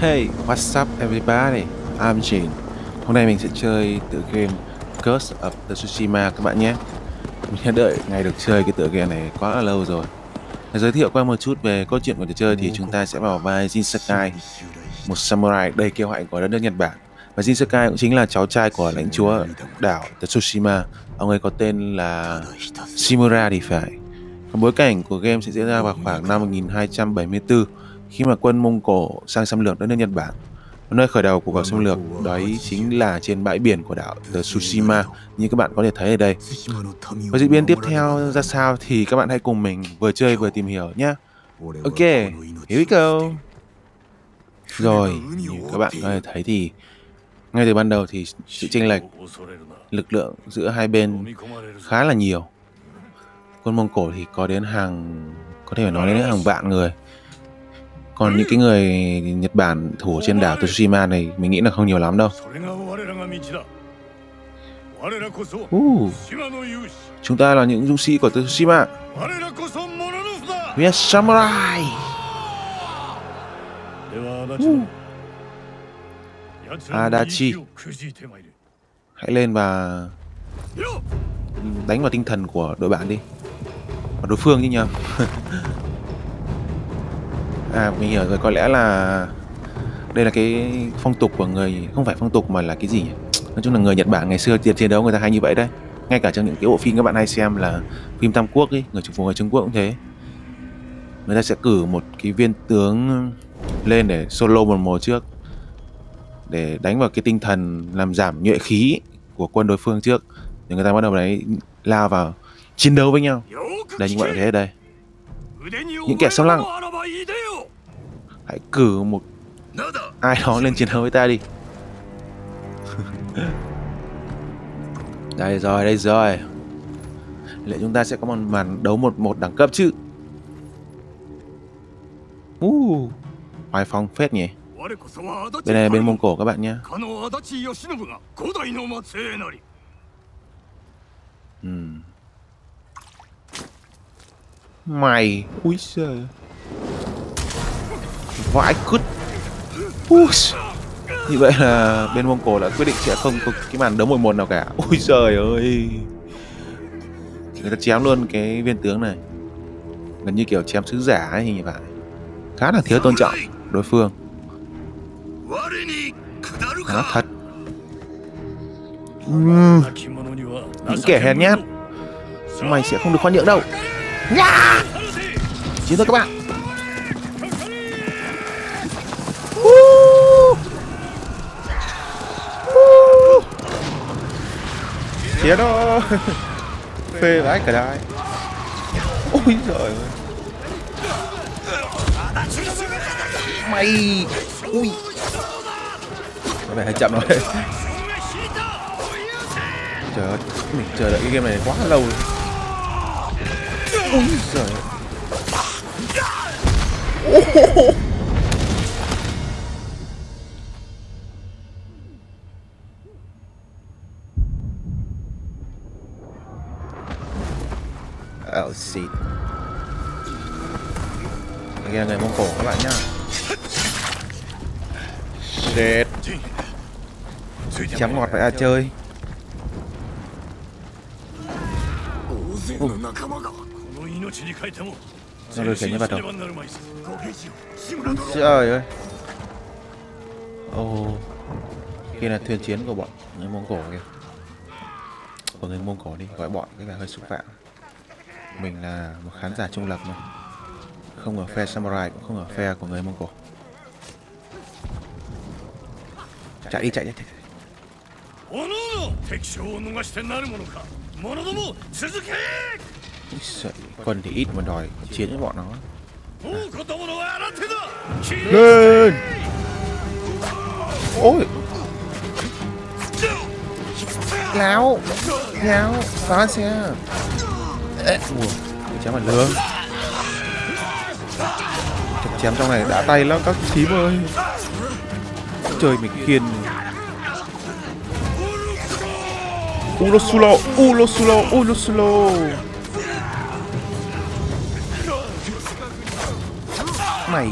Hey, what's up everybody? I'm Jin. Hôm nay mình sẽ chơi tựa game Curse of the Tsushima các bạn nhé. Mình đã đợi ngày được chơi cái tựa game này quá là lâu rồi. Để giới thiệu qua một chút về câu chuyện của trò chơi thì chúng ta sẽ vào vai Jin Sakai, một samurai đầy kiêu hãnh của đất nước Nhật Bản. Và Jin Sakai cũng chính là cháu trai của lãnh chúa đảo Tsushima. Ông ấy có tên là Shimura thì phải. Còn bối cảnh của game sẽ diễn ra vào khoảng năm 1274 khi mà quân Mông Cổ sang xâm lược đất nước Nhật Bản. Nơi khởi đầu của cuộc xâm lược đấy chính là trên bãi biển của đảo Tsushima như các bạn có thể thấy ở đây. Và diễn biến tiếp theo ra sao thì các bạn hãy cùng mình vừa chơi vừa tìm hiểu nhé. Ok, here we go. Rồi, như các bạn có thể thấy thì ngay từ ban đầu thì sự chênh lệch lực lượng giữa hai bên khá là nhiều. Quân Mông Cổ thì có đến hàng có thể phải nói đến hàng vạn người còn những cái người Nhật Bản thủ trên đảo Tsushima này mình nghĩ là không nhiều lắm đâu. Uh, chúng ta là những dũng sĩ của Tsushima. We are samurai. Uh. Adachi. Hãy lên và đánh vào tinh thần của đội bạn đi. Và đối phương chứ nhầm À mình hiểu rồi có lẽ là đây là cái phong tục của người không phải phong tục mà là cái gì nhỉ? Nói chung là người Nhật Bản ngày xưa tiền chiến đấu người ta hay như vậy đấy. Ngay cả trong những cái bộ phim các bạn hay xem là phim Tam Quốc ấy, người chủ người Trung Quốc cũng thế. Người ta sẽ cử một cái viên tướng lên để solo một mùa trước để đánh vào cái tinh thần làm giảm nhuệ khí của quân đối phương trước để người ta bắt đầu đấy lao vào chiến đấu với nhau. Đây như vậy thế đây. Những kẻ xâm lăng Hãy cử một ai đó lên chiến đấu với ta đi. Đây rồi, đây rồi. Liệu chúng ta sẽ có một màn đấu một một đẳng cấp chứ? Uh, Hoài phong phết nhỉ. Bên này bên Mông Cổ các bạn nhé. Hmm. Mày Úi giời vãi cứt. Ui. như vậy là bên mông cổ đã quyết định sẽ không có cái màn đấu một một nào cả. Ôi trời ơi. Người ta chém luôn cái viên tướng này. Gần như kiểu chém sứ giả ấy như vậy. Khá là thiếu tôn trọng đối phương. Nó thật. Uhm. những kẻ hèn nhát. Mày sẽ không được khoan nhượng đâu. Chiến thôi các bạn. Chết đó. Phê vãi cả đai. Ôi giời ơi. Mày. Ui. Có vẻ hơi chậm rồi. Trời ơi Mình chờ đợi cái game này quá lâu rồi. Ui giời ơi Chém ngọt vậy à chơi. Rồi Nó được chuyển nhân vật rồi Trời ơi. Ồ oh. Kia là thuyền chiến của bọn người Mông Cổ kìa. Của người Mông Cổ đi, Gọi bọn, cái vẻ hơi xúc phạm. Mình là một khán giả trung lập mà. Không ở phe samurai, cũng không ở phe của người mông cổ. Chạy đi chạy đi, chạy Sợ, quân thì ít mà đòi chiến với bọn nó. lên! Ôi láo! Láo! Phá xe! Ê, ủa, chém mặt lương Chém trong này đã tay lắm các thím ơi. Trời mình khiên Ulosulo, Ulosulo, Ulosulo. Mày.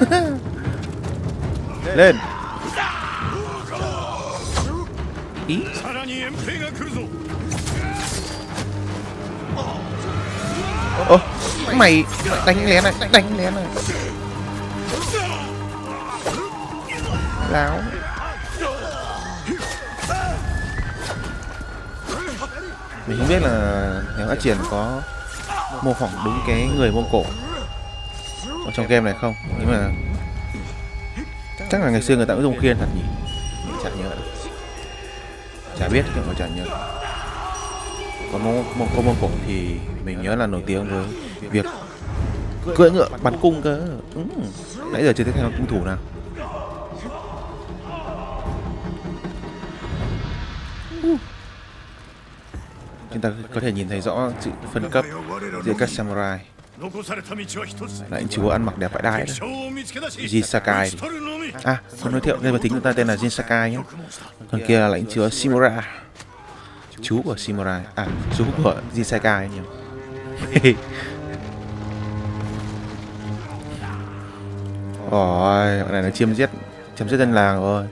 Lên. Ý. Ơ, mày, mày đánh lén này, đánh lén này. Láo. Mình không biết là nếu phát triển có mô phỏng đúng cái người Mông Cổ ở trong game này không? Nhưng mà chắc là ngày xưa người ta cũng dùng khiên thật nhỉ? Mình chả nhớ. Chả biết nhưng mà chả nhớ. Còn mông mông cổ mông cổ thì mình nhớ là nổi tiếng với việc cưỡi ngựa bắn cung cơ. Ừ. nãy giờ chưa thấy thằng cung thủ nào. chúng ta có thể nhìn thấy rõ sự phân cấp giữa các samurai. Lại chúa ăn mặc đẹp vãi đai đấy Jin Sakai à không giới thiệu đây bản tính chúng ta tên là Jin Sakai nhé. Còn kia là lãnh chúa Shimura. Chú của Shimura. À chú của Jin Sakai nhỉ. Ôi, bọn này nó chiêm giết chấm giết dân làng rồi.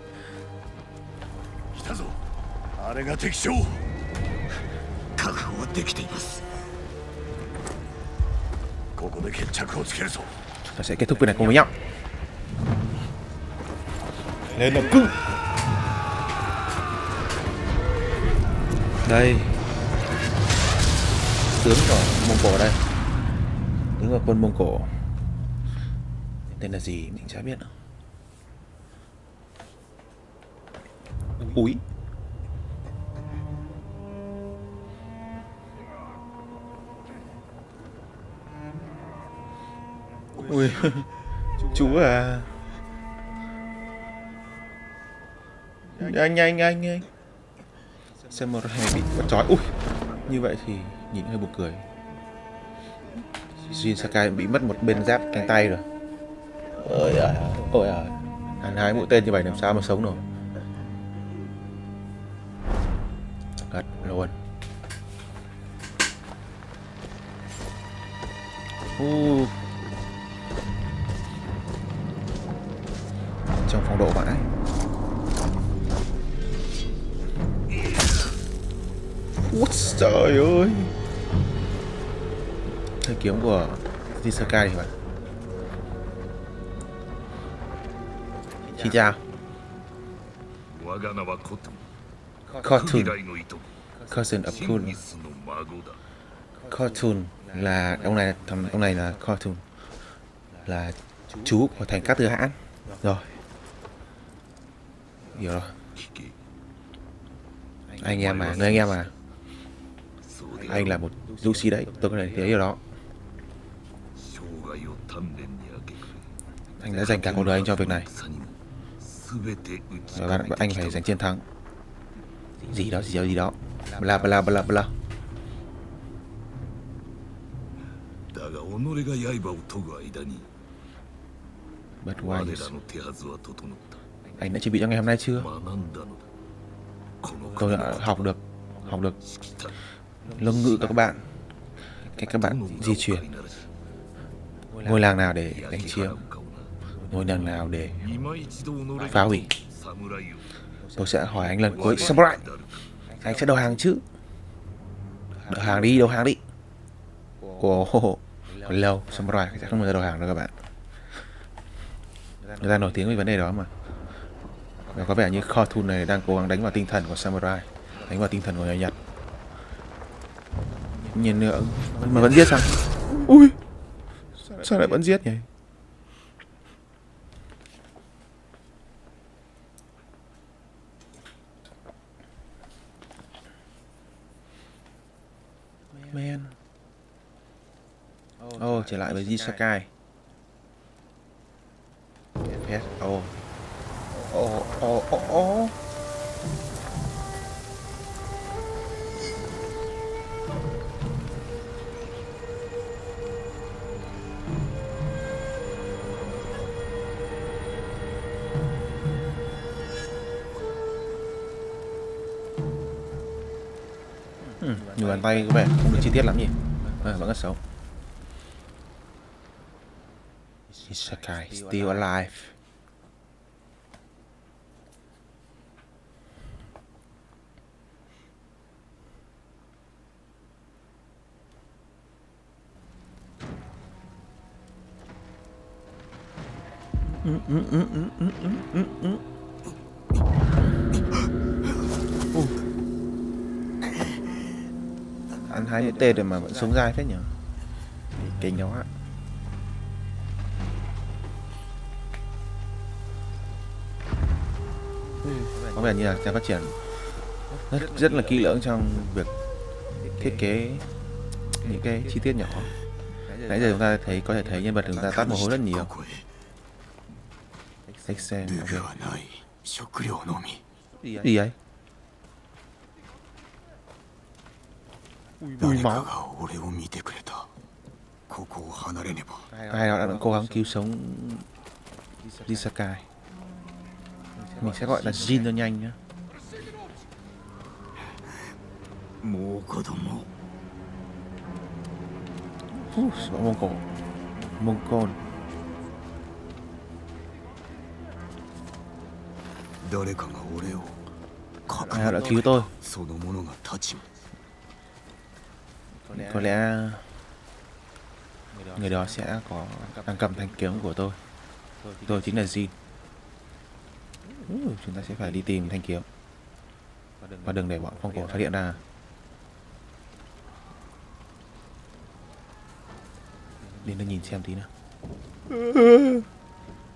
確保はできていますここで決着をつけるぞ Chúng ta sẽ kết thúc việc này cùng với nhau Lên lập cưng Đây Tướng của Mông Cổ đây Tướng của quân Mông Cổ Tên là gì mình chả biết nữa Úi Ui, Chú à. Anh anh anh anh Xem một Samurai bị bắt trói Ui. Như vậy thì nhìn hơi buồn cười. Jin Sakai bị mất một bên giáp cánh tay rồi. Ôi ơi Ôi ơi Hắn hái mũi tên như vậy làm sao mà sống nổi. Gật luôn. Ui. Hisoka thì bạn. Xin chào. Kotun Cousin of Kun Kotun là, ông này, thằng, ông này là Kotun là chú của thành các tư hãn rồi. Hiểu rồi. Anh em mà, người anh em mà. Anh là một Lucy đấy, tôi có thể thấy điều đó. anh đã dành cả cuộc đời anh cho việc này 戦にも全て打ち và bạn anh phải giành chiến thắng gì đó gì đó gì đó bla bla bla bla だが己が刃を研ぐ間に but 我 why ら you- の手はずは整った anh đã chuẩn bị cho ngày hôm nay chưa 学んだのだこの tôi đã học được học được しきた ngôn ngữ của các bạn cách các bạn di chuyển ngôi làng nào để đánh chiếm? ngôi làng nào để phá hủy? tôi sẽ hỏi anh lần cuối. samurai anh sẽ đầu hàng chứ? Đầu hàng đi đầu hàng đi. Ồ còn lâu samurai sẽ không bao giờ đầu hàng đâu các bạn. Người ta nổi tiếng với vấn đề đó mà. Và có vẻ như Khotun này đang cố gắng đánh vào tinh thần của samurai đánh vào tinh thần của người Nhật. Nhìn nữa mà vẫn giết sao? Ui sao lại vẫn giết nhỉ? Man oh trở lại với Jisakai Pet oh oh oh oh oh Ừ, nhiều bàn tay có vẻ không được chi tiết lắm nhỉ? À, vẫn rất xấu. Isakai still alive. Mm-mm-mm-mm-mm-mm-mm. hai mũi tên rồi mà vẫn sống dai thế nhỉ? Kinh đó ạ. Có vẻ như là đang phát triển rất, rất là kỹ lưỡng trong việc thiết kế những cái chi tiết nhỏ. Nãy giờ chúng ta thấy có thể thấy nhân vật chúng ta tắt mồ hôi rất nhiều. Excel, okay. gì vậy? Ui máu Ai đó đã cố gắng cứu sống Jin Sakai Mình sẽ gọi là Jin cho nhanh nhá Uf, Mông Cổ Mông Côn 誰かが俺を。あら、救うと。そのものが立ち。Có lẽ người đó sẽ có đang cầm thanh kiếm của tôi. Tôi chính là Jin. Chúng ta sẽ phải đi tìm thanh kiếm. Và đừng để bọn phong cổ phát hiện ra. Đến đây nhìn xem tí nào.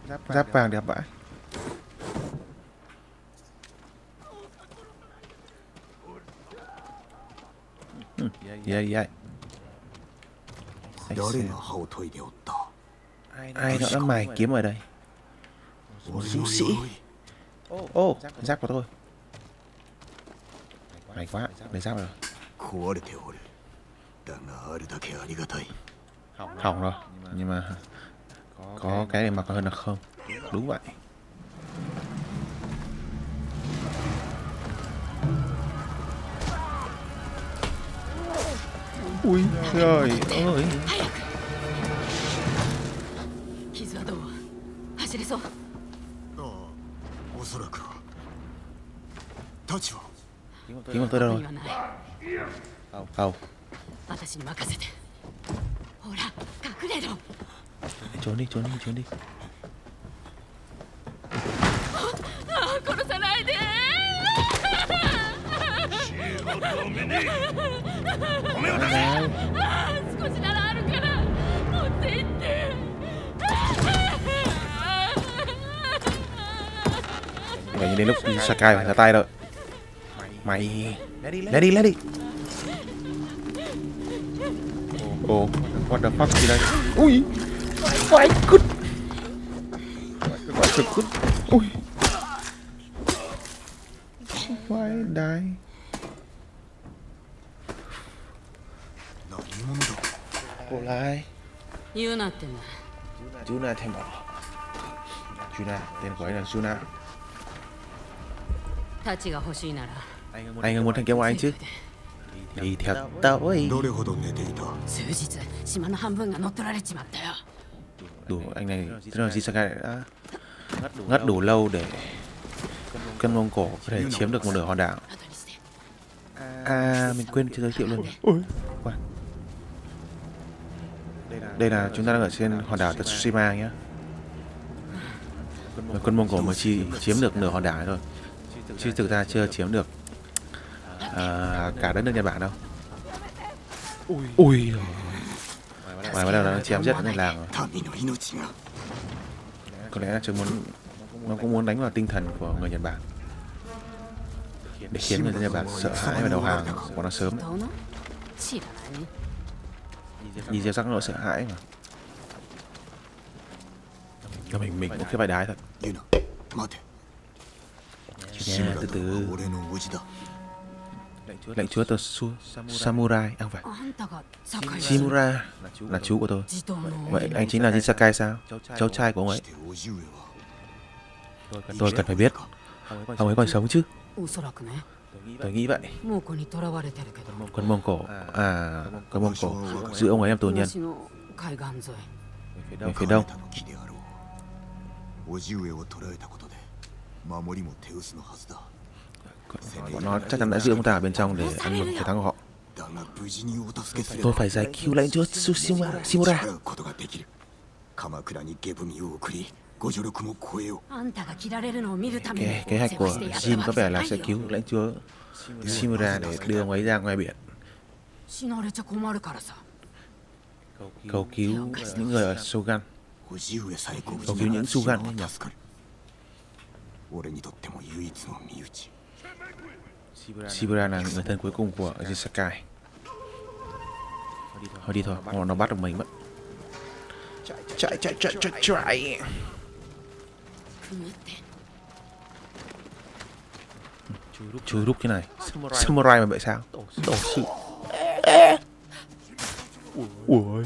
Giáp vàng đẹp vãi Ừ, vậy vậy 誰が歯を研いでおった ai đó đã mài kiếm ở đây 俺 dũng の sĩ 鎧 ô giáp của tôi mày quá lấy giáp rồi 壊れておるだがあるだけありがたい hỏng rồi nhưng mà có cái để mặc hơn là không đúng vậy おいおい。おい。傷はどう走れそうああおそらくはだろう青私に任せてほら隠れろジョニージョニージョニー Đến lúc Sakai phải ra tay rồi. Mày Lé đi lé đi Ồ oh, What the fuck gì đây? Ui Phải cứt Phải cực cứt Ui. Why die Cô lại Yuna tên Yuna Yuna tên tên của ấy là Yuna. Anh muốn thằng kia của anh chứ? Đi theo tao ấy. Đủ anh này Tức là Shisakai đã Ngất đủ lâu để Cân Mông Cổ có thể chiếm được một nửa hòn đảo? À mình quên chưa giới thiệu luôn. Ôi. Đây là chúng ta đang ở trên hòn đảo Tatsushima nhé. Quân Mông Cổ mới chi chiếm được nửa hòn đảo thôi chứ thực ra chưa chiếm được à, à cả đất nước Nhật Bản đâu. Ui rồi. Mà bắt đầu nó chém giết này làng rồi. Có lẽ là chúng muốn nó cũng muốn đánh vào tinh thần của người Nhật Bản để khiến người Nhật Bản sợ hãi và đầu hàng của nó sớm. Nhìn gieo sắc nó sợ hãi mà. Cho mình mình cũng phải đái thật. Nha, từ từ. Lệnh chúa tôi su Samurai. À, phải. Shimura là chú của tôi. Vậy anh chính là Jin sao? Cháu trai của ông ấy. Tôi cần phải biết. Ông ấy còn sống chứ? Tôi nghĩ vậy. Quân Mông Cổ. À, à quân Mông Cổ. Giữ ông ấy làm tù nhân. Về phía đông. bọn nó chắc chắn đã giữ ông ta ở bên trong để ăn mừng chiến thắng của họ だが無事にお助けすれ tôi ば phải giải cứu lệnh chúa Tsushima Shimura 力うことができる鎌倉に下踏みを送り ご助力も超えよあんたが切られるのを見るために kế, kế hoạch 世 của 話してやった Jin わ có けじ vẻ ゃな là い sẽ よ cứu lãnh chúa Shimura để đưa ông ấy ra ngoài biển 死なれちゃ困るからさ cầu cứu những người ở Shogun う叔父上さえご無事 cầu cứu な những ら死 Shogun は ấy nhỉ 助かる 俺にとっても唯一の身内 Shibura là người thân cuối cùng của Jin Sakai Thôi đi thôi, nó bắt được mình mất Chạy, chạy, chạy, chạy, chạy くぐって Chui rút thế này Samurai mà vậy sao Tổ sự Ui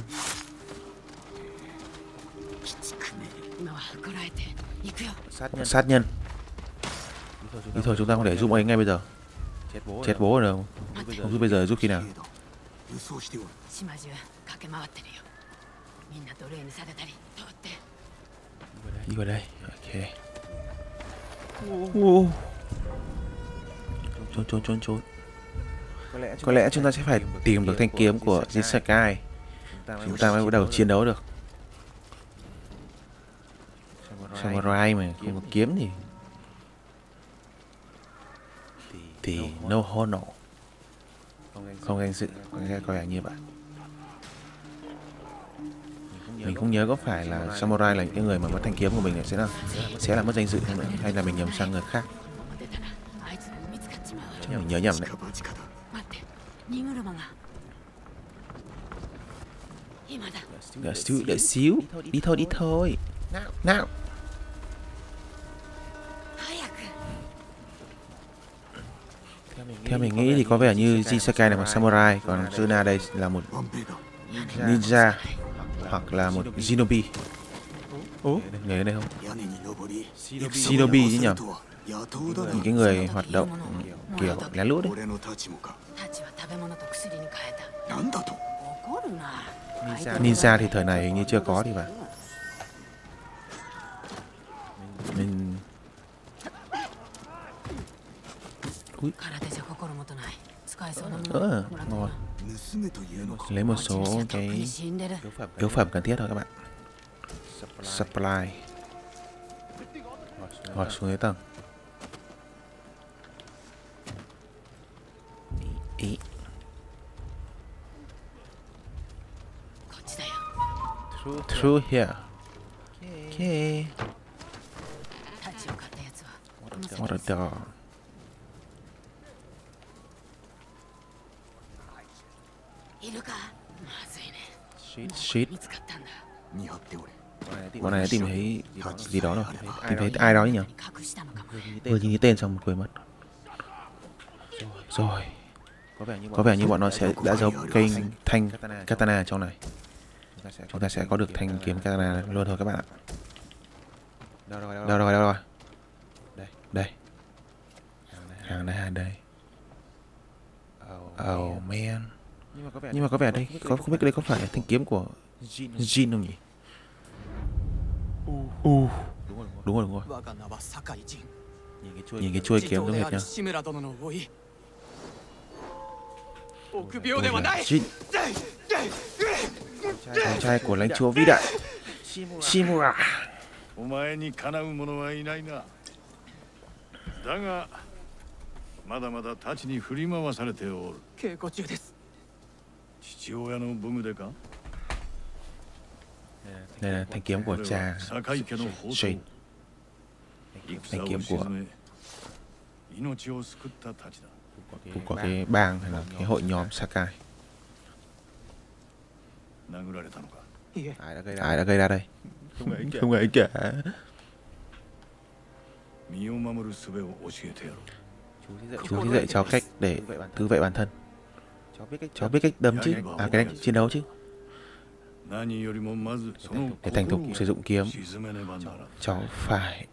今はこらえて行くよ Sát nhân thì thôi chúng ta không thể giúp anh ngay bây giờ. Chết bố rồi đâu không giúp bây giờ giúp khi nào. đi vào đây. Ok. Wow. trốn trốn trốn trốn. Có lẽ chúng ta sẽ phải tìm được thanh kiếm của Jin chúng ta mới bắt đầu chiến đấu được. Samurai. Mà không có kiếm thì thì no honor không ganh sự. nghe coi như vậy. Mình không nhớ có phải là samurai. là những người mà mất thanh kiếm của mình này sẽ là sẽ là mất danh dự không ạ hay là mình nhầm sang người khác. Chắc mình nhớ nhầm đấy. Đợi xíu, đợi xíu. Đi thôi, đi thôi. Nào, nào. Theo mình nghĩ thì có vẻ như Jisekai là một samurai, còn Zuna đây là một ninja hoặc là một shinobi. Ồ, nhảy đây không? Shinobi chứ nhỉ? Những cái người hoạt động ừ, kiểu lén lút đấy. Ninja thì thời này hình như chưa có thì phải. Mình nữa rồi lấy một số cái yếu phẩm cần thiết thôi các bạn. Supply. Rồi xuống dưới tầng. Ý à? through here. Okay. À, What a dog. いるかまずいね shit 見つかったんだ 見張っておれ bọn này đã tìm thấy gì đó rồi tìm thấy ai đó nhỉ 隠したのかも vừa nhìn thấy tên xong quên mất rồi có vẻ như bọn nó sẽ đã giấu cây thanh katana trong này chúng ta sẽ có được thanh kiếm katana luôn thôi các bạn ạ đâu rồi đâu rồi đâu rồi đây đây hàng đây hàng đây oh man nhưng mà có vẻ đây có không biết đây có phải là thanh kiếm của Jin không nhỉ u đúng rồi đúng rồi 我が名は酒井仁 nhìn cái chuôi 次 kiếm 長 giống で hệt あ nhá る志村殿の老い臆病ではない Jin con trai của lãnh chúa vĩ đại Shimura お前にかなう者はいないなだがまだまだ太刀に振り回されておる稽古中です 父親の武具でか đây là thanh kiếm của 俺 cha は坂井家の宝 Shane 戦をkiếm của 鎮め命を救った太刀だ của, của cái bang hay là cái hội nhóm Sakai 殴られたのかいえ ai đã gây ra, ai đã gây ra đây không ai cả 身を守る術を教えてやろう chú sẽ dạy cháu cách để tự vệ bản thân cháu biết cách đấm chứ. À cái cách chiến đấu chứ. Để thành thục sử dụng kiếm. Cháu phải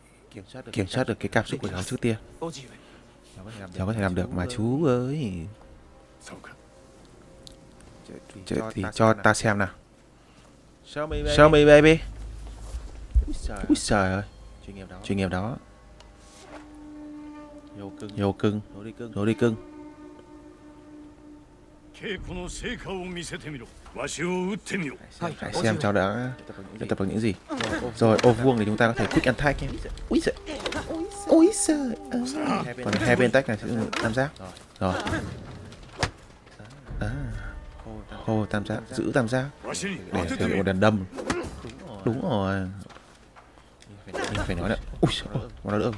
kiểm soát được cái cảm xúc của cháu trước tiên. cháu. Có thể làm được mà chú ơi. Ch thì cho ta xem nào. show me baby. Ui trời ơi. chuyên nghiệp đó, chuyên nghiệp. Vô cưng. Vô cưng. Nổ đi cưng. Nổ đi cưng 稽古の成果を見せてみろわしを撃ってみろ Hay, hãy có xem chuyện. cháu đã luyện tập bằng những gì rồi ô vuông thì chúng ta có thể quick attack nhé ui giời ui giời ơi. còn hai bên tách này sẽ dùng tam giác rồi à khô tam giác giữ tam giác わしに để 当て theo て bộ みろ đàn đâm đúng rồi mình phải nói là ui giời ơi, mà nó đỡ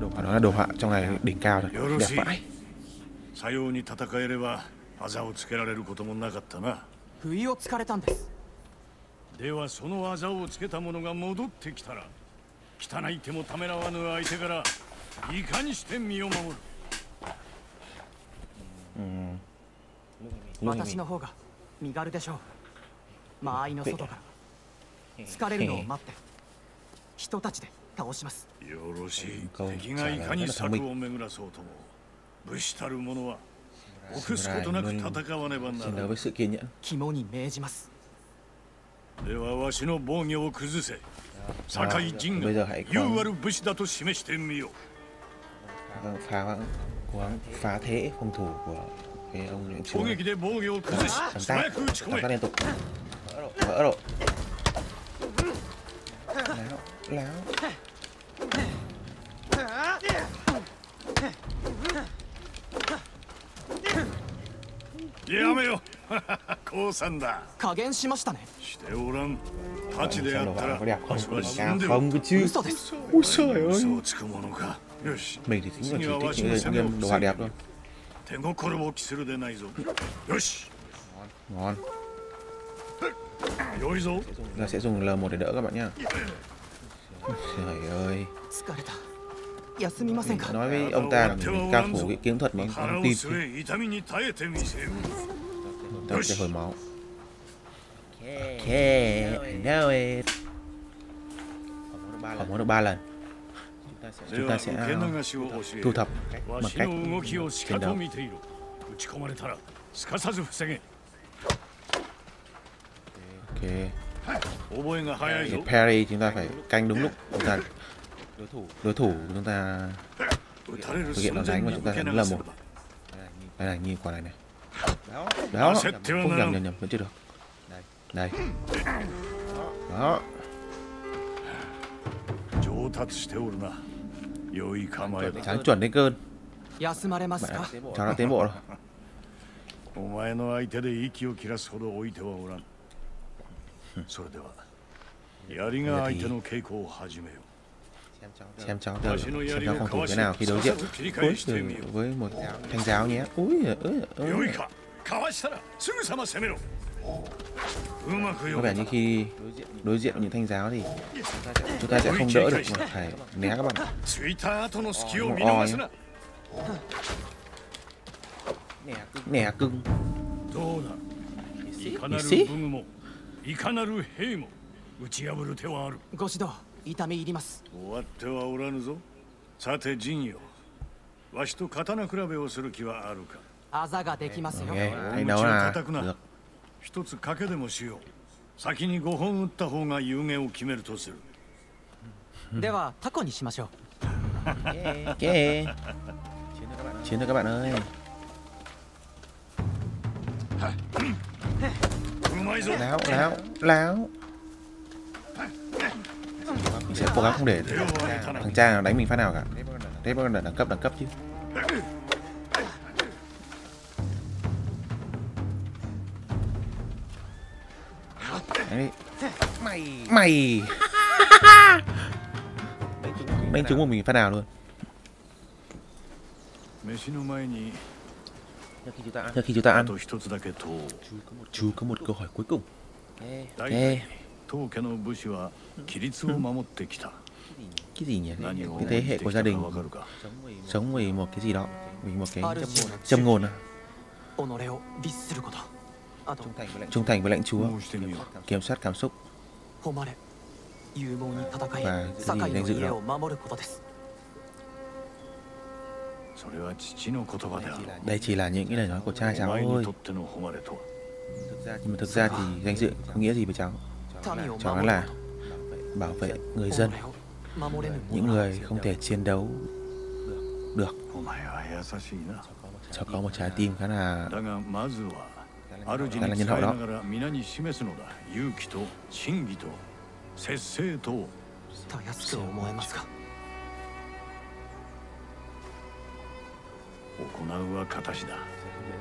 rồi nó là đồ họa trong này đỉnh cao rồi đẹp vãi さように戦えれば技をつけられることもなかったな。不意をつかれたんです。ではその技をつけた者が戻ってきたら汚い手もためらわぬ相手からいかにして身を守る。私の方が身軽でしょう。間合いの外から。疲れるのを待って。人たちで倒します。よろしい。顔敵がいかに策を巡らそうとも武士たる者は臆すことなく戦わねばならなではわしの防御を崩せ。坂井陣が優悪武士だと示してみよう。攻撃で防御を崩し降参だ加減しましたねしておらん太刀であったらわしは死んでも không cơ chứ 嘘です trời ơi 嘘をつく者かよし次はわしの攻めを đẹp thôi 手心を期するでないぞよし ngon chúng ta sẽ dùng L1 để đỡ các bạn nhá trời ơi nói với ông ta là mình cao thủ cái kiếm thuật mà ông tin 据え痛みに耐えてみせよ ta sẽ hồi máu Okay, I know it. Họ muốn được ba lần. で Chúng は ta sẽ 受け流しを教え thu る thập わ bằng し cách の動きをしか chiến と đấu. 見ていろ打ち込まれたらすかさず防げ Ok. 覚えが早い Để ぞ parry chúng ta phải canh đúng lúc chúng ta đối thủ của chúng ta 打たれる thực hiện 寸 đòn 前 đánh mà に chúng ta 受け sẽ 流 là せ một ば đây này nhìn quả này này Đó tiêu không nhầm nhầm nhầm vẫn chưa được đây đó 上達しておるな良い構えだ sáng chuẩn đến cơn 休まれますか cháu đã tiến bộ rồi お前の相手で息を切らすほど置いてはおらんそれでは槍が相手の稽古を始めよ xem cháu giờ xem cháu phòng thủ thế nào khi đối diện với, với một thanh giáo nhé ui giời ơi, う ơi. 良いかかわしたらすぐさま攻めろうまく có よ vẻ như khi đối diện với những thanh giáo thì chúng ta sẽ không đỡ được mà phải né các bạn ついた後の隙を見逃すな nẻ cưng どうだいかなるい武具もいかなる兵も打ち破る手はあるご指導 痛み入ります。終わってはおらぬぞ。さて陣よわしと刀比べをする気はあるか。あざができますよ。ok 大くな。一つ賭けでもしよう。先に5本打った方が有限を決めるとする。ではタコにしましょう。ok chiến được các bạn ơi うまいぞ。láo láo láo Mình sẽ cố gắng không để thằng Trang nào đánh mình phát nào cả. Thế bắt đầu đẳng cấp đẳng cấp chứ. Đấy. Mày. Mày. Đánh trúng một mình phát nào? luôn? Trước khi chúng ta ăn. Chú có một câu hỏi cuối cùng. Ê. Hey. hey. 当家の武士は規律を守ってきた cái gì nhỉ 何を cái thế hệ 守 của って gia きたか đình わかるか sống vì một cái gì đó vì một cái ある種 châm ngôn à 己を律することあと trung thành với lãnh chúa 申してみよう kiểm soát cảm xúc 誉れ勇猛に戦いまあ堺のいいね家を守ることですそれは父の言葉である đây chỉ là những cái lời nói của cha お cháu 前に thôi とっての誉れとは nhưng mà thực ra thì danh dự không nghĩa gì với cháu 民を cháu 守 nói る là bảo vệ người 己 dân を守れぬ những 者 người không thể chiến đấu được お前は優しいな cho có một trái tim khá là だがまずは khá 主 là に伝 nhân え hậu な đó がら皆に示すのだ勇気と真偽と節制とをたやすく思えますが行うは形だ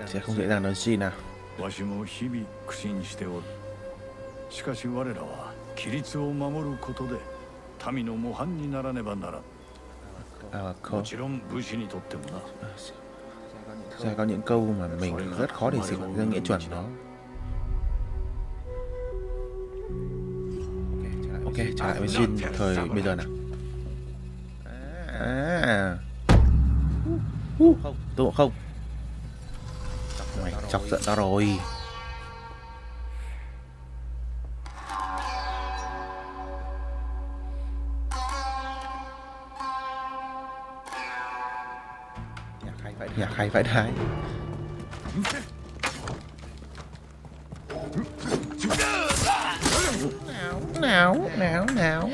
sẽ không dễ dàng nói chi nào わしも日々苦心しておる しかし我らは規律を守ることで民の模範にならねばならんもちろん武士にとってもな sẽ có những câu mà mình rất khó để dịch ra nghĩa chuẩn nó ok trở lại với Jin thời bây giờ nào à tôi không mày chọc giận tao rồi nhạc hay phải đái. Nào nào nào.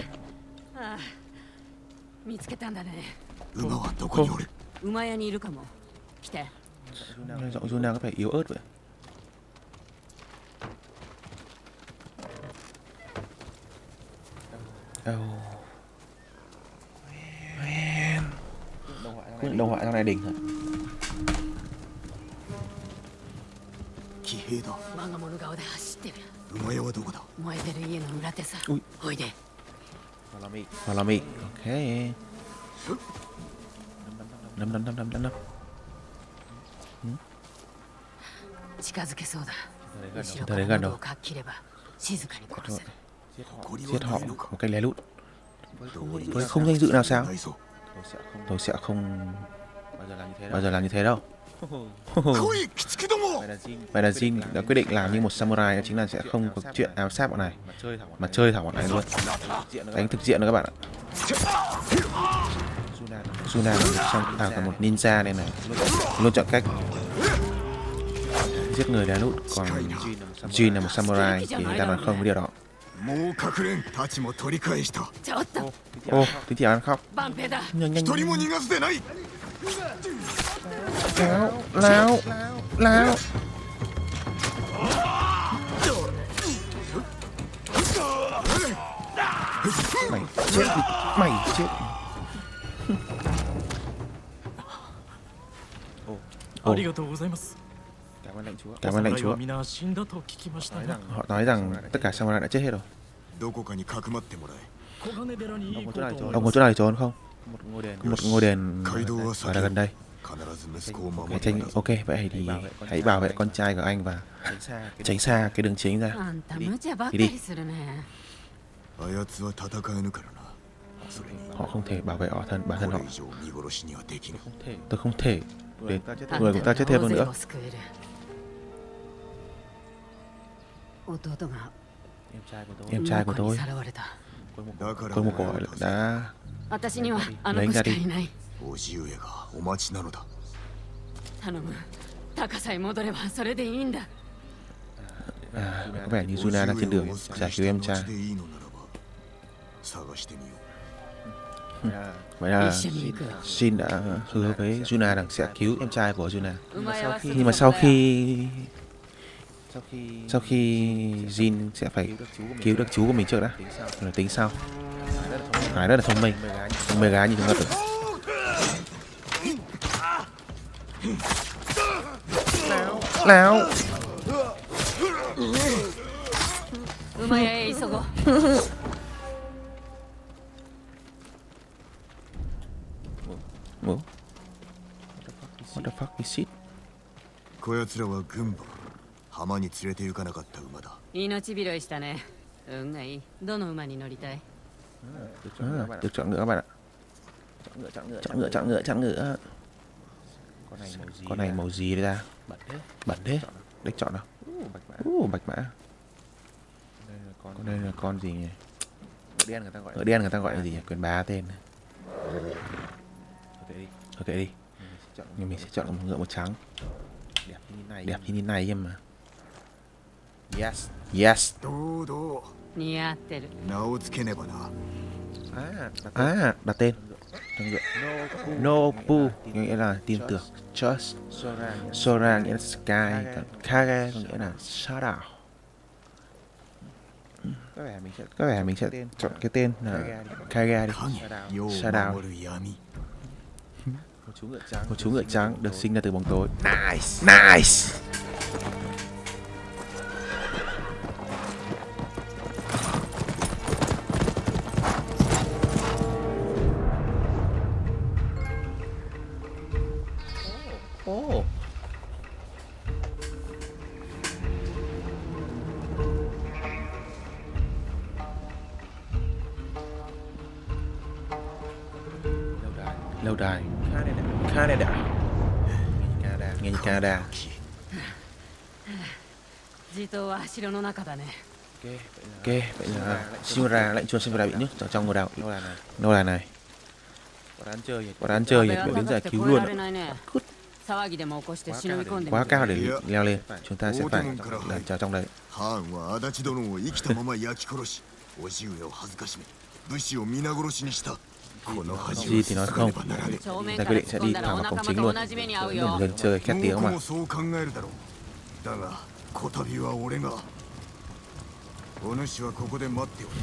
Nào giọng Juna có vẻ yếu ớt vậy. Đâu? Oh. Đồng họa trong này đỉnh hả? 兵だ我が物顔で走ってる馬屋はどこだ燃えてる家の裏手さおいで Malamig. Malamig. Okay. Dam dam dam dam dam dam. Hmm? 近づけそうだ。誰がの静かに殺せる。Giết họ một cách lé lút. Tôi không danh dự nào sao? Tôi sẽ không bao giờ làm như thế đâu. Vậy là Jin đã quyết định làm như một samurai đó chính là sẽ không có chuyện áo sát bọn này. Mà chơi thẳng bọn này luôn. Đánh thực diện đó các bạn ạ. Suna là một trong à, là một ninja đây này. Luôn chọn cách. Giết người đá lút còn Jin là một samurai thì đang nói không với điều đó. Ô oh, tí thì ăn khóc. Nhanh nhanh. Lao lao nào mày chết thì mày chết Cảm ơn lãnh chúa. Cảm ơn lãnh chúa. Họ nói rằng tất cả samurai đã chết hết rồi. Ông có chỗ nào trốn, trốn không? Một ngôi đền, một ngôi đền ở gần đây okay, tránh, ok vậy thì hãy bảo vệ con trai của anh và tránh xa cái đường chính. ra. Đi đi họ không thể bảo vệ họ thân bản thân họ. Tôi không thể. Để người của ta chết thêm hơn nữa. em trai của tôi. có một cõi đã lấy ra đi 叔父上がお待ちなのだ頼む高さへ戻ればそれでいいんだ à, có vẻ như Juna đang trên đường giải cứu em trai でいいのならば探してみよ vậy là 一緒に行く Shin đã hứa với Juna rằng sẽ cứu em trai của Juna 馬屋はすぐ nhưng mà そ sau こや khi sau khi Jin sẽ phải cứu được chú của mình trước đã rồi tính sau Hải rất là thông minh không mê gái như chúng ta tưởng แล้วไม่ไอ้สกุลโอ้ What the fuck is it? こやつらは軍部浜に連れて行かなかった馬だ。命拾いしたね。運がいい。どの馬に乗りたい？うんちょっと頑張らちょっと頑張らちょっと頑張らちょっと頑張らちょっと頑張ら con này màu gì, con này màu gì đây ta? Bật đấy bật đấy chọn nào? Uh, bạch mã. Con, đây là con gì nhỉ? Đen người ta gọi. Ở đen người ta gọi là gì nhỉ? Quyền bá tên. Thôi đi. Kệ đi. Nhưng mình sẽ chọn một ngựa màu trắng. Đẹp như này. Đẹp như này em mà. Yes. Yes. À đặt tên. À, trong ngựa Nopu có nghĩa là tin tưởng. Trust. Sora nghĩa là sky. Còn Kage có nghĩa là sao đảo có vẻ mình sẽ, chọn cái tên là Kage đi. Sa đảo Một chú ngựa trắng được sinh ra từ bóng tối. Nice. Nice. ok vậy là Shimura lệnh chuồn Shimura bị nhốt ở trong ngôi đảo lâu đài này có đáng chơi thì biểu đến giải cứu 越え luôn られないね騒ぎでも起こして忍び込んでみ quá る cao để leo lên chúng ta sẽ phải lần vào trong đấy ハーンは足立殿を生きたまま焼き殺し叔父上を恥ずかしめ武士を皆殺しにしたこの恥を gì thì nói す không がねばならぬ 正面 ta か quyết ら định 突 sẽ っ込ん đi だら thẳng お vào 仲 cổng 間 chính と luôn 同じ目に遭う một よ dân chơi khét tiếng 僕 mà もそう考えるだろうだが こたびは俺がお主はここで待っておれ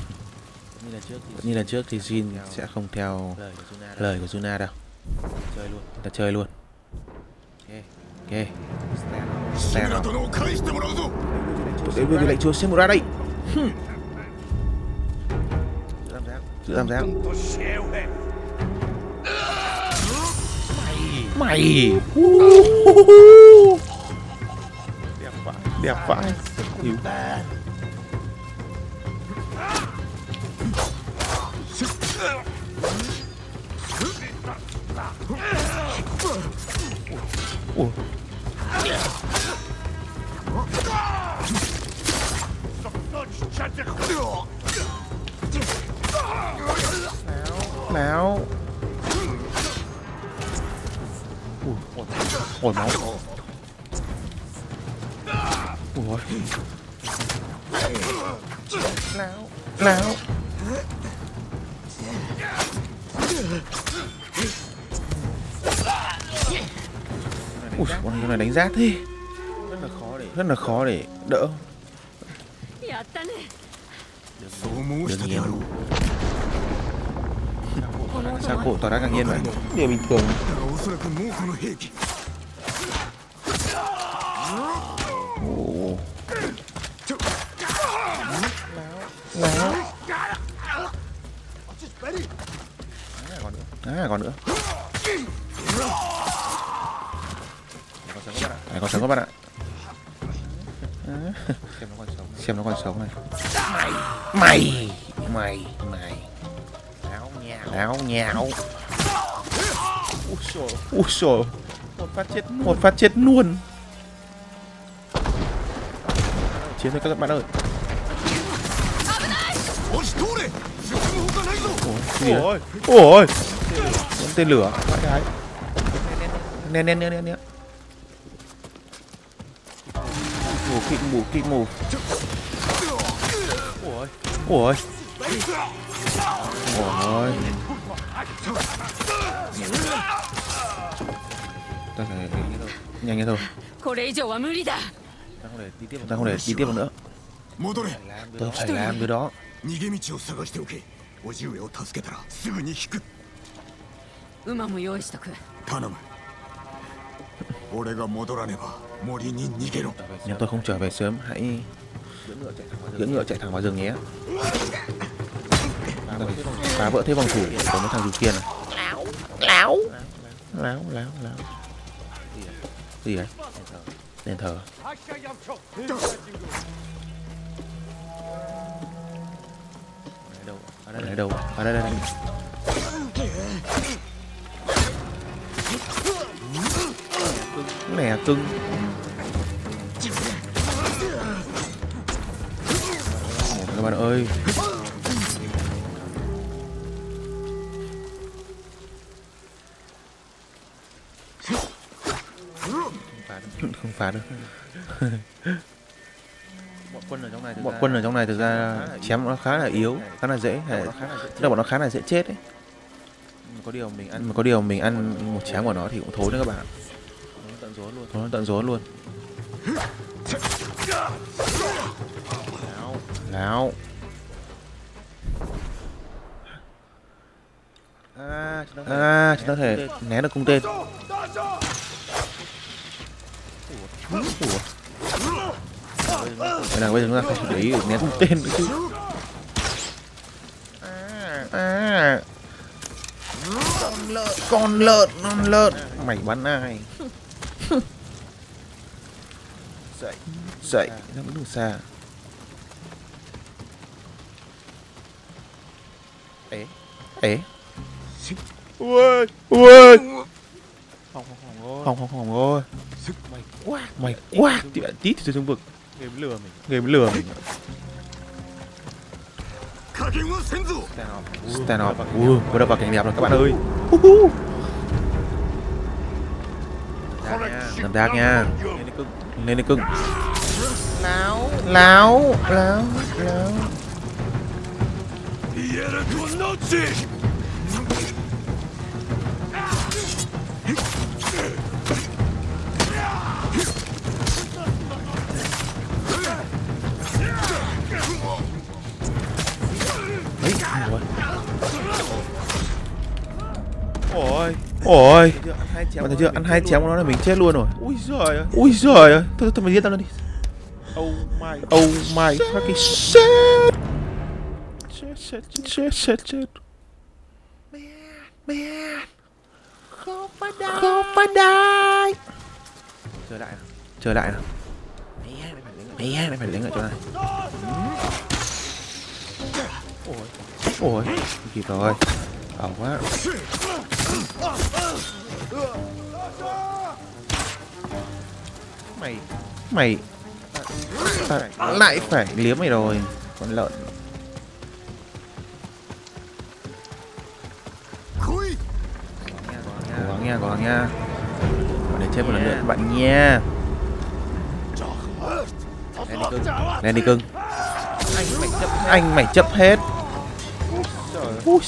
như lần trước thì Jin sẽ không theo lời của Juna đâu ta chơi luôn ok 志村殿を返してもらうぞ Tôi đến với lệnh chúa Shimura đây Giữ tam giác Mày Đẹp vãi Đẹp vãi Yếu Ủa Máu Ui, ôi máu rồi. Nào nào. Ui, con này đánh rác thế. Rất là khó để Rất là khó để đỡ. Sao cổ tỏ ra ngạc nhiên vậy? Điều bình thường. Láo À còn nữa. Này còn sống các bạn ạ. À, Xem nó còn sống này. Mày Mày Mày. Láo nhào. Láo nhào. Úi xồi Một phát chết Một phát chết luôn. Chiến thôi các bạn ơi Ôi, ôi, ôi, Con tên lửa. Vãi đái Nè, nè, nè, nè, nè. Mù, kị mù, kị mù. Ôi, ôi. Ôi. Ta phải nhanh thế thôi. Ta không để đi tiếp, ta không thể đi tiếp được nữa Tôi phải làm cái đó. 逃げ道を探しておけ叔父上を助けたらすぐに引く馬も用意しとく頼む俺が戻らねば森に逃げろ Nếu tôi không trở về sớm hãy Cưỡi ngựa chạy thẳng vào rừng nhé Ta phải Phá vỡ thế vòng thủ của mấy thằng dù kia này Láo Láo láo láo Gì đấy Đền thờ Ở đây đâu ở đây đây đây cái này là cưng. Các bạn ơi. Không phá được. bọn quân ở trong này bọn quân ở trong này thực ra chém nó khá là yếu khá là dễ tức là bọn nó khá là dễ chết ấy. Mà có điều mình ăn có điều mình ăn một chén của nó thì cũng thối nữa các bạn nó tận rốn luôn. Nó tận rốn luôn. Láo à chúng ta thể né được cung tên. Ủa. Bây giờ bây giờ chúng ta phải để ý né cung tên nữa chứ. À, à. con lợn con lợn con lợn. Mày bắn ai? Dậy dậy. Nó vẫn đường xa. Ế ế. Ui ui không không không không không không ôi mày quá mày quá tí tí thì trong vực Game lừa mình. Game lừa mình. Stand up. Stand up. Uh, đập vào cảnh đẹp rồi các bạn ơi. Uh -huh. Làm đạc nha. Lên đi cưng. Lên đi cưng. Láo, láo, láo, láo. Ôi. Ôi. Ôi Bạn thấy chưa? ăn hai chém của nó là mình chết luôn rồi. Ui giời ơi. Ui giời ơi. Thôi thôi mày giết tao đi. Oh my Oh my fucking shit Shit. Shit shit shit shit Man Man Không phải đai Không phải đai Trở lại nào. Trở lại nào. Mẹ mày phải đứng ở chỗ này. Ôi Ôi kịp rồi. Ảo quá. Mày Mày ta lại phải liếm mày rồi. Con lợn. 来い Cố gắng nha, cố gắng nha. Còn để chết một lần nữa các bạn nha. Lên đi cưng Lên đi cưng. Anh mày chấp hết ơi Ủa,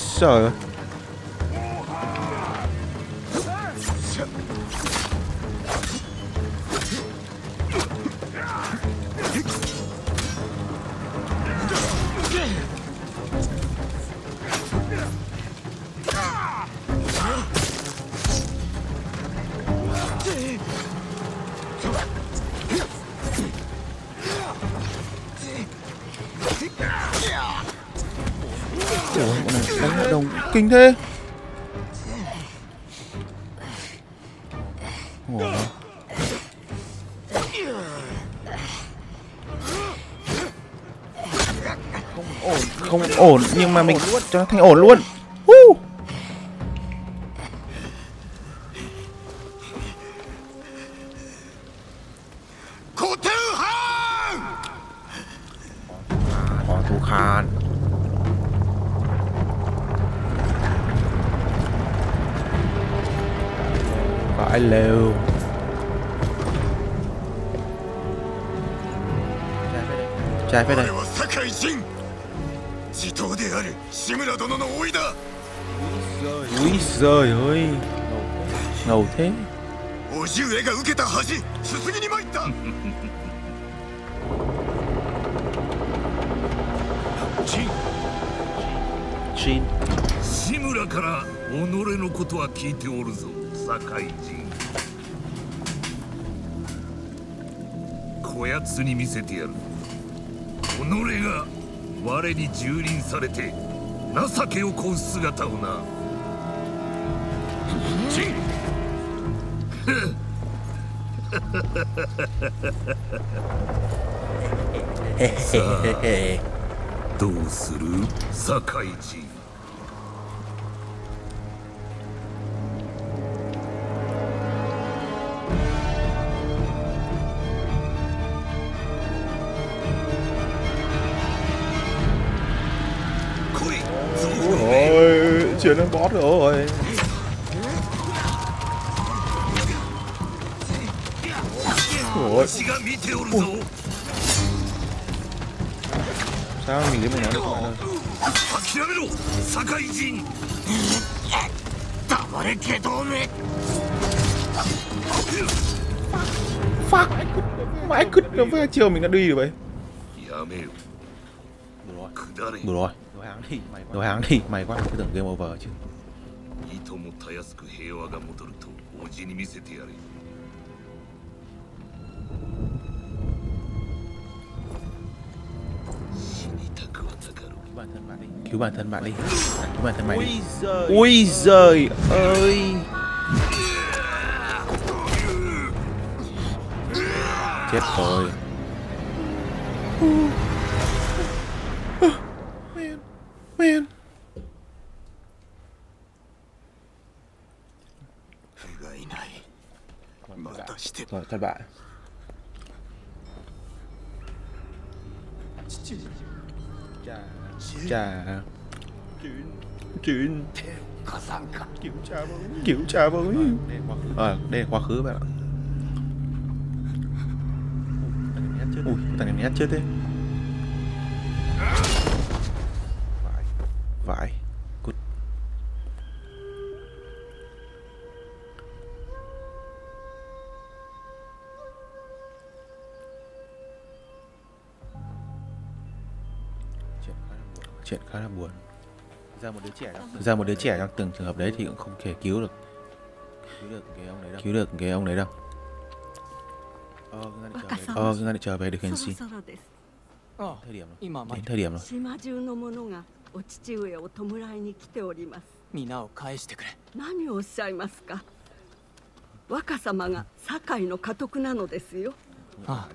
kinh thế Ủa. Không ổn nhưng mà mình cho nó thành ổn luôn Thế 叔父上が受けた恥すすぎに参った。陣 Chin 志村から己のことは聞いておるぞ酒井陣こやつに見せてやる。己が我に蹂躙されて情けをこう姿をな。陣さあどうする？堺人 わしが見ておるぞ Sao mình lấy mình nói được các bạn ơi 諦めろ酒井陣 暴れ家同盟 Fuck Mãi cứt nó với chiều mình đã đi rồi vậy やめよ Đủ rồi 下れ Đủ rồi Đồ hàng đi Mày Đồ hàng đi Mày quá Cứ tưởng game over chứ いともたやすく平和が戻るとおじに見せてやれ cứu bản thân bạn đi. Cứu bản thân mày đi. Ui giời. Ơi. Chết rồi. Man man rồi thất bại trà chuyện. Chuyện. Kiểu trà bối kiểu trà bối ờ đây là quá khứ bạn ạ. Ui thằng này nét chưa thế. Vãi vãi Chuyện khá là buồn Thực ra một đứa trẻ trong Thực ra một đứa trẻ trong từng trường hợp đấy thì cũng không thể cứu được Cứu được cái ông đấy đâu Cứu được cái ông đấy đâu Ờ, cứ ngăn để trở về Ờ, cứ ngăn để trở về được hình そ gì ろそろです ああ Thời điểm rồi 今ま Đến で thời điểm rồi 島中の者がお父上を弔いに来ております皆を返してくれ何をおっしゃいますか若様が堺の家督なのですよ あ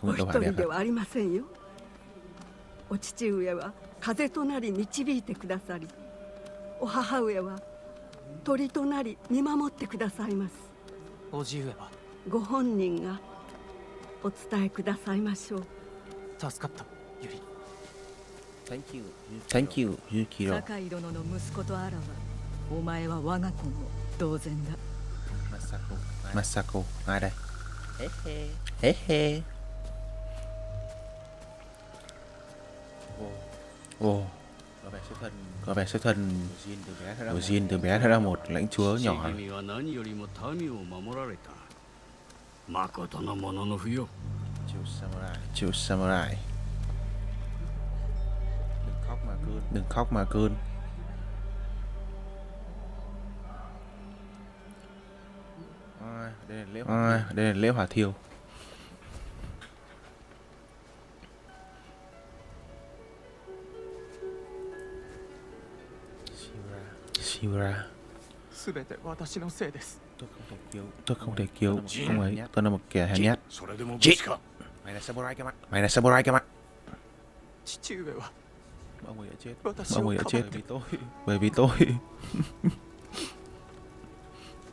Không お biết đâu 一 phải 人 đẹp で hả? はありませんよお父上は 風となり導いてくださりお母上は鳥となり見守ってくださいます。叔父上はご本人がお伝えくださいましょう。助かったゆり Thank you Thank you Yukiro. 酒井殿の息子とあらばお前は我が子も同然だ。Masako Masako Ai đây Hê hê Ồ. Oh. Có vẻ xuất thân có vẻ xuất thân của Jin từ bé đã ra một lãnh chúa nhỏ. Triệu samurai. Đừng khóc mà cơn. Đừng khóc mà cơn. À, đây là lễ hỏa thiêu. Shira 全て私のせいです Tôi không thể cứu Tôi không thể cứu ông ấy Tôi là một kẻ hèn nhát それでも武士か Mày là samurai cái mặt Mày là samurai cái mặt 父上は Ông ấy đã chết 私 Ông を ấy đã かば chết って vì tôi Bởi vì tôi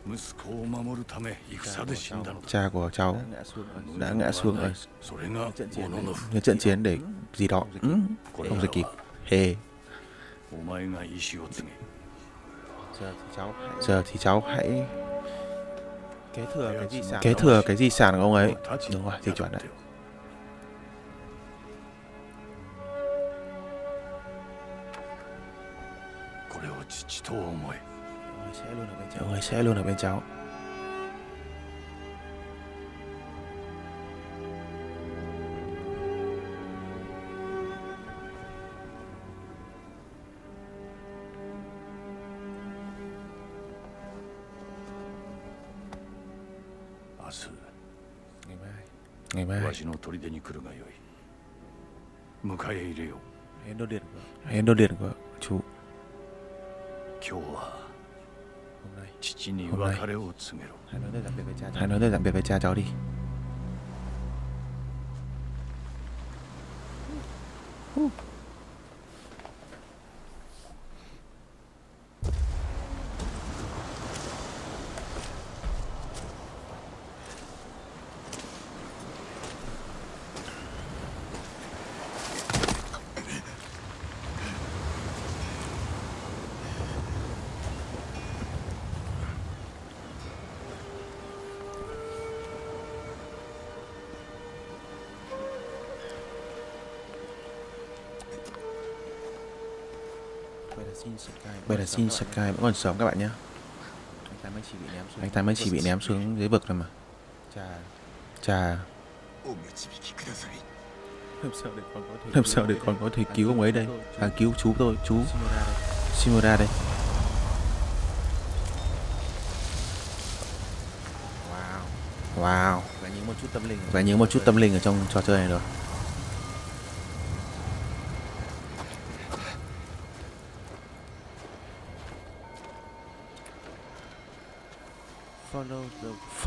息子を守るため戦で死んだのだ Cha của cháu đã ngã xuống ở それが trận chiến 物の cái trận chiến để gì đó ừ, không thể kịp hề お前が意志を告げ giờ thì cháu hãy, giờ thì cháu hãy kế thừa cái di sản kế thừa cái di sản của ông ấy. Đúng rồi thì chuẩn đấy ông ấy. Ông ấy sẽ luôn ở bên cháu. しの砦に来るがよい。迎え入れよう。エンドレルがエンドレルがちょ。今日は父に別れを告げろ。Benazin Sky vẫn còn sống các bạn nhé. Anh ta mới chỉ bị ném xuống dưới vực thôi mà. Chà. Làm sao để còn có thể cứu ông ấy đây? À cứu chú tôi, chú Shimura đây. Wow. Wow. Và nhớ một chút tâm linh. Và nhớ một chút tâm linh ở trong trò chơi này rồi.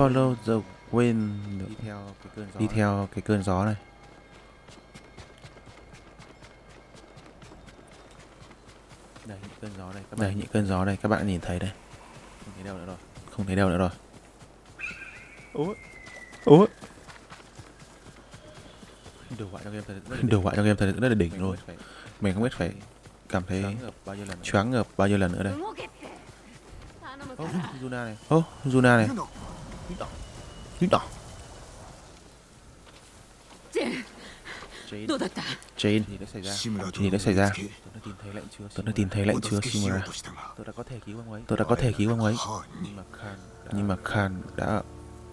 follow the wind. Đi theo cái cơn gió, đi theo cái cơn gió này. Đây những cơn gió này các bạn đây những cơn gió này các bạn nhìn thấy đây. Không thấy đâu nữa rồi. Không thấy đâu nữa rồi. Ủa? Ủa? Đồ họa trong game thật đồ họa trong game thật rất là đỉnh mình rồi phải... mình không biết phải cảm thấy choáng ngợp bao nhiêu lần nữa đây. Oh, Zuna này. Oh, Zuna này. Đít đỏ ジェン Jane どうだった Jane gì đã xảy ra 志村 chuyện gì đã xảy ra 見つけ tôi đã tìm thấy lệnh chúa tôi đã tìm thấy lệnh お chúa 助けしよう Shimura としたが tôi đã có thể cứu ông ấy tôi đã có thể cứu ông ấy 犯人 nhưng mà Khan đã, nhưng mà Khan đã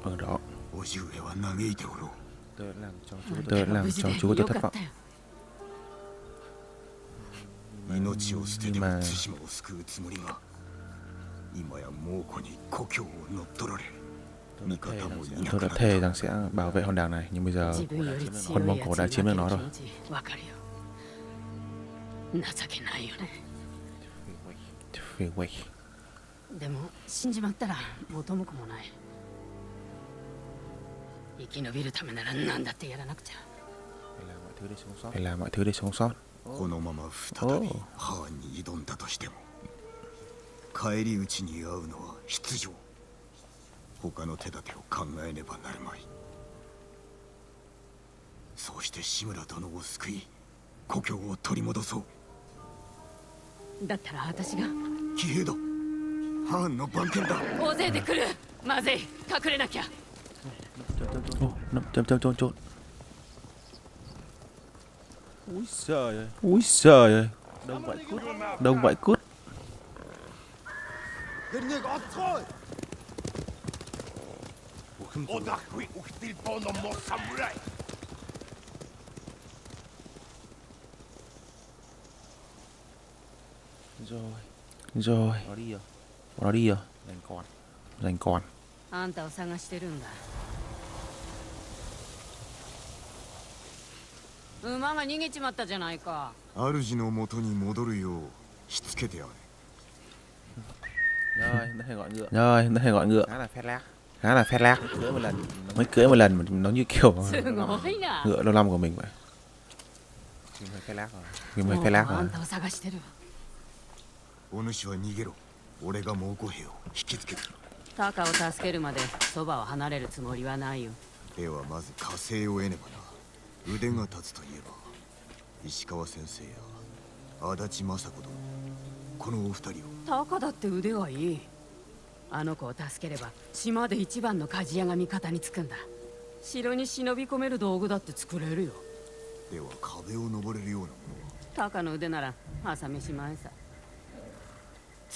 ở đó 叔父上は嘆いておろう tôi đã làm cho chú tôi đã làm 無事 cho で chú của tôi よ thất か vọng ったよ命を捨てても今対馬を救うつもりが今や猛虎に故郷を乗っ取られ tôi đã 味 thề 方 rằng もい sẽ, な tôi く đã なっ thề た rằng sẽ bảo vệ hòn đảo này nhưng bây giờ 自分より強 คน い Mông や Cổ つ đã に chiếm được 負 nó け rồi る気持ちわかるよ情けないよね Feel weak でも死んじまったら元も子もない生き延びるためなら何だってやらなくちゃ phải làm mọi thứ để sống sót phải làm mọi thứ để sống sót このまま再びハーンに挑んだとしても返り討ちに遭うのは必要 他の手立てを考えねばなるまい。そうして志村殿を救い故郷を取り戻そう。だったら私が。騎兵だハーンの番犬だ。大勢で来る。まずい。隠れなきゃ。nó trốn trốn trốn trốn ui trời ơi ui trời ơi đông vậy cút đông vậy cút rồi rồi nó đi rồi nó đi rồi giành con giành con あんたを探してるんだ馬が逃げちまったじゃないか主の元に戻るようしつけてあれ rồi nó hay gọi ngựa rồi nó hay gọi ngựa khá là phét lác khá là phét lác cưỡi một lần mới cưỡi một lần mà nó như kiểu すごいな ngựa lâu năm của mình vậy Kim hơi phét lác rồi Kim hơi もう phét lác あ rồi んたを探してるわお主は逃げろ俺が猛虎兵を引きつけるタカを助けるまでそばを離れるつもりはないよではまず火星を得ねばな腕が立つといえば石川先生や足立雅子殿このお二人をタカだって腕はいい あの子を助ければ島で一番の鍛冶屋が味方につくんだ。城に忍び込める道具だって作れるよ。では壁を登れるようなもタカの腕なら朝飯前さ。の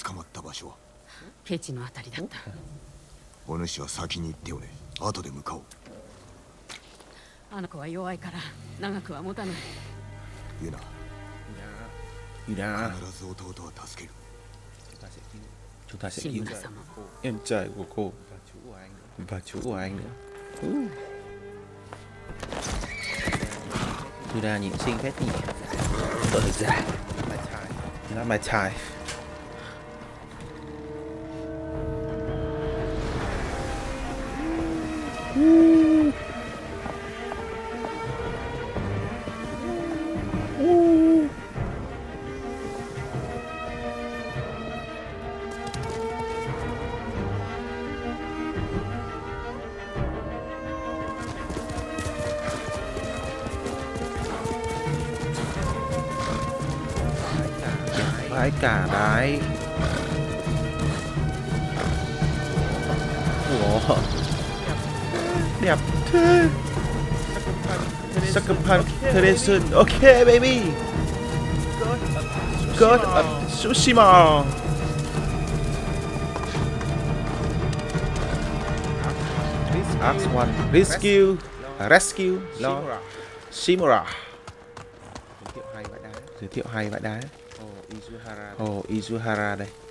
捕まった場所は？ケチのあたりだった。お主は先に行っておれ。後で向かおう。あの子は弱いから長くは持たない。ユナ必ず弟は助ける chúng ta sẽ cứu em trai của cô và chú của anh nữa. Uh. Tuda nhìn sinh phết nhỉ. Tội ra. Not my time Woo! Sucker Punch Tradition. Okay, baby. God of Tsushima. ask one Rescue. Rescue. no, Shimura. Giới thiệu hai vãi đá. Giới thiệu hai vãi đá. oh Izuhara đây.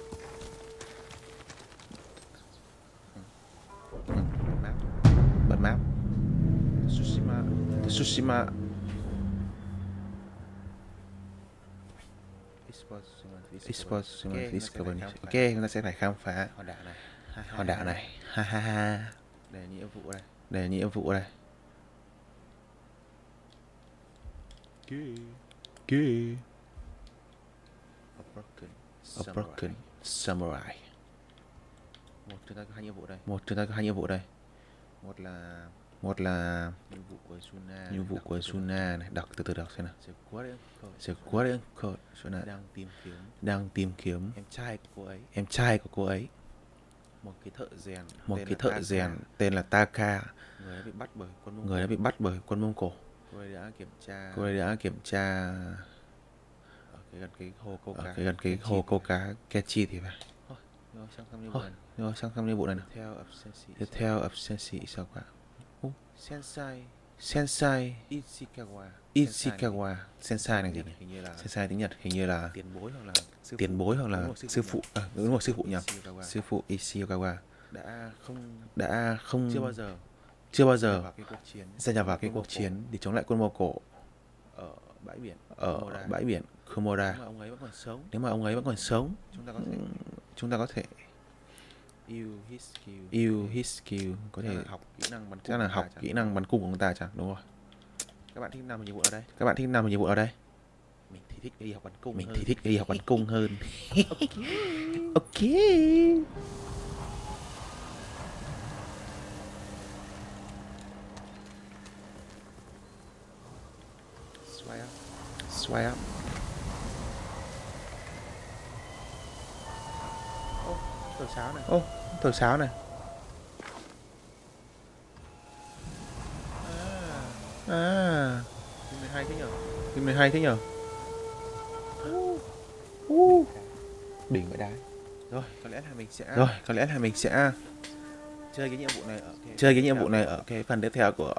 Tsushima. Esports Discovery Ok, chúng ta sẽ phải khám phá. Hòn đảo này. Hòn đảo này. Ha ha ha. Để nhiệm vụ đây để nhiệm vụ đây. A broken, a broken samurai. Một chúng ta có hai nhiệm vụ đây. Một chúng ta có hai nhiệm vụ đây. Một là một là nhiệm vụ của Suna. Này, đọc từ từ đọc xem nào. The Guardian Code. Suna đang tìm kiếm đang tìm kiếm em trai của cô ấy. Em trai của cô ấy. Một cái thợ rèn, một cái thợ rèn tên là Taka. Người đã bị bắt bởi quân Mông Người đã bị bắt bởi quân Mông Cổ cô ấy đã kiểm tra cô ấy đã kiểm tra ở cái gần cái hồ câu cá ở cái gần cái hồ câu cá Kechi thì phải rồi sang sang nhiệm vụ này nào theo absency tiếp theo absency sao cả sensei. Sensei. Ishikawa. Ishikawa. Sensei. Này gì nhỉ? Là sensei tiếng Nhật hình như là tiền bối hoặc là tiền bối hoặc là sư phụ à, đúng rồi sư phụ nhầm sư phụ Ishikawa. Đã không đã không chưa bao giờ chưa bao giờ gia nhập vào cái cuộc chiến. để chống lại quân Mông Cổ. Ở bãi biển ở bãi biển Komoda. Nếu mà ông ấy vẫn còn sống, nếu mà ông ấy vẫn còn sống, chúng ta có thể use his skill, use his skill có thể học kỹ năng bắn chắc là học kỹ năng bắn cung của ông ta chẳng đúng rồi. Các bạn thích làm nhiệm vụ ở đây? Các bạn thích làm nhiệm vụ ở đây? Mình thì thích đi học bắn cung. Mình thì thích đi học bắn cung hơn. ok. Sway up. Sway up. Ô, thổi sáo này. Ô, thổi sáo này. À. Phim này hay thế nhở? Này hay thế nhở? Uh. Đỉnh vậy đá. Rồi, có lẽ là mình sẽ Rồi, có lẽ là mình sẽ chơi cái nhiệm vụ này ở cái chơi cái nhiệm vụ này ở cái phần tiếp theo của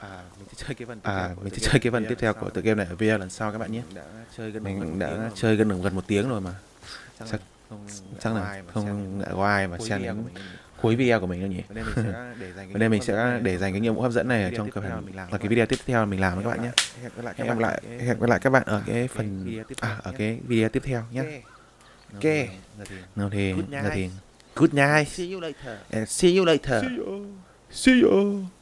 à mình sẽ chơi cái phần tiếp à mình sẽ chơi cái phần tiếp theo của tựa game này ở video lần sau các bạn nhé đã chơi gần mình đã chơi gần gần một tiếng rồi mà chắc không chắc là không ngại có ai mà xem đến cuối video của mình đâu nhỉ? Và đây mình sẽ để dành cái nhiệm vụ hấp dẫn này ở trong cái phần là cái video tiếp theo mình làm các bạn nhé. hẹn gặp lại hẹn gặp lại các bạn ở cái phần à ở cái video tiếp theo nhé. Ok. Nào thì nào thì. Good night. See you later. See you later. See you. See you